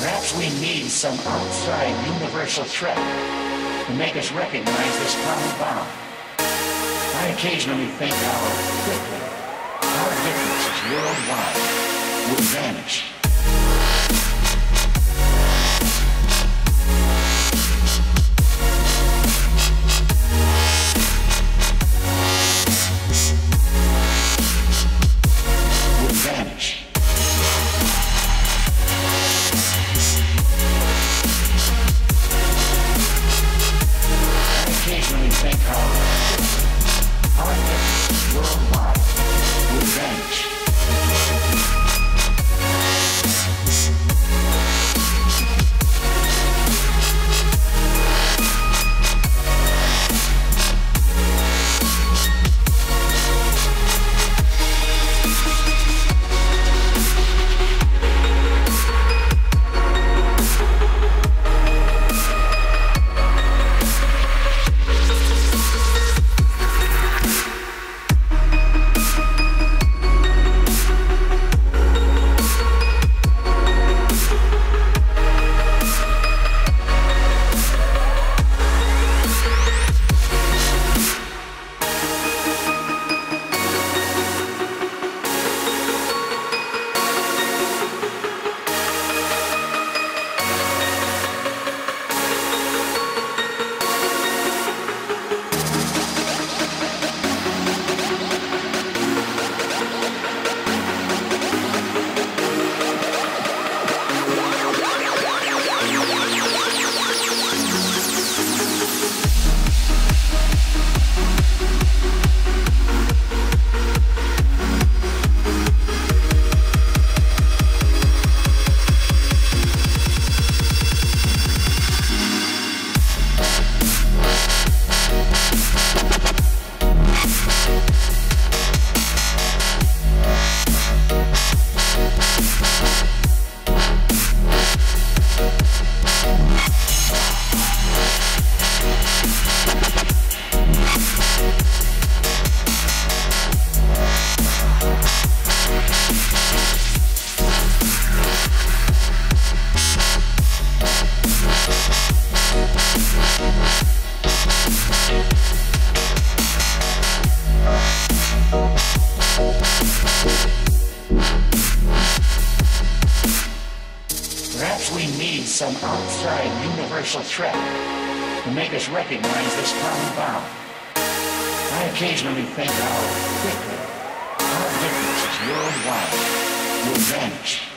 Perhaps we need some outside universal threat to make us recognize this common bond. I occasionally think how quickly our differences worldwide will vanish. Some outside universal threat to make us recognize this common bond. I occasionally think how quickly our differences worldwide will vanish.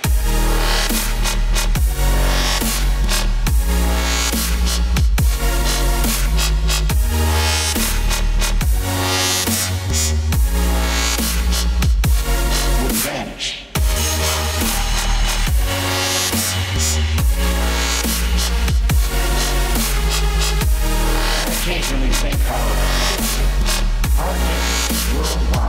amazingly same power. Partners worldwide.